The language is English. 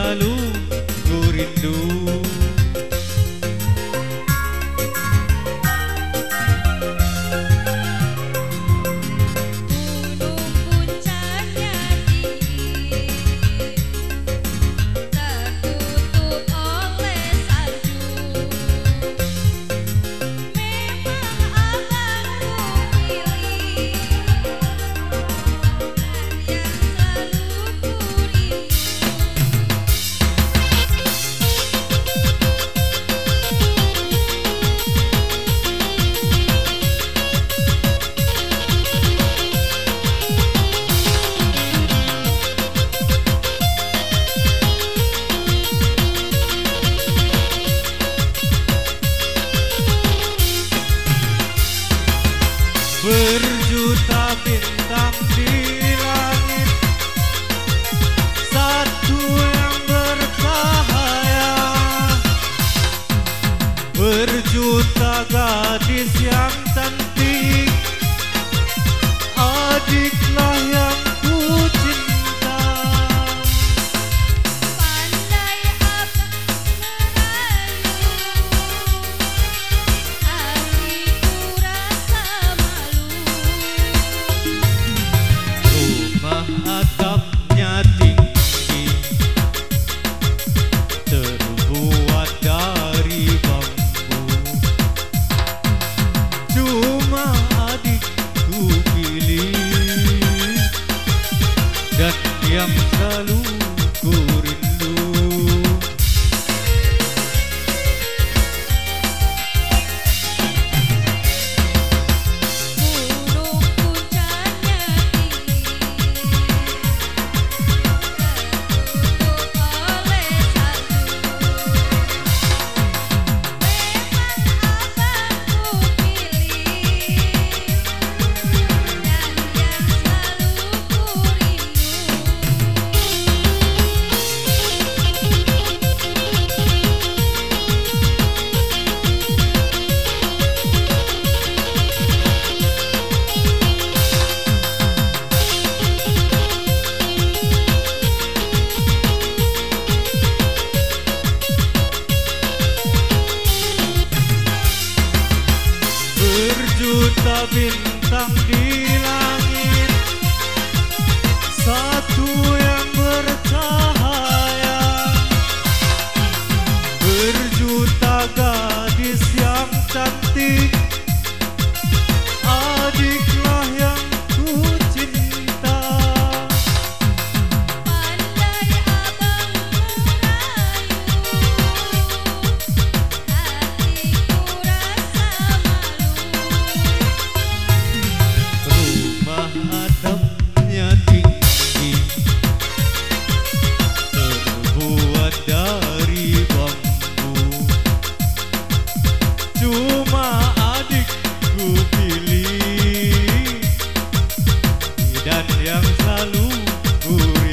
lalu ku Cuma adikku pilih Dan selalu bintang di Eu na lua.